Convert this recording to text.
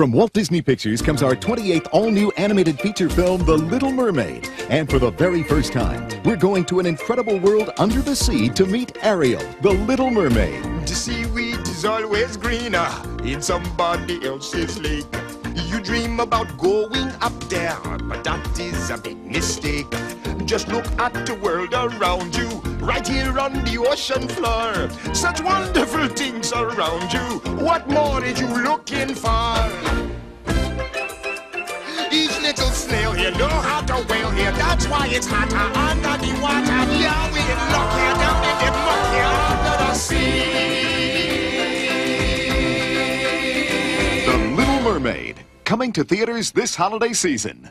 From Walt Disney Pictures comes our 28th all-new animated feature film, The Little Mermaid. And for the very first time, we're going to an incredible world under the sea to meet Ariel, the Little Mermaid. The seaweed is always greener in somebody else's lake. You dream about going up there, but that is a big mistake. Just look at the world around you, right here on the ocean floor. Such wonderful things around you. What more are you looking for? Here know how to here. That's why it's hotter under the water. Yeah, we here, down in the muck here under the sea. The Little Mermaid, coming to theaters this holiday season.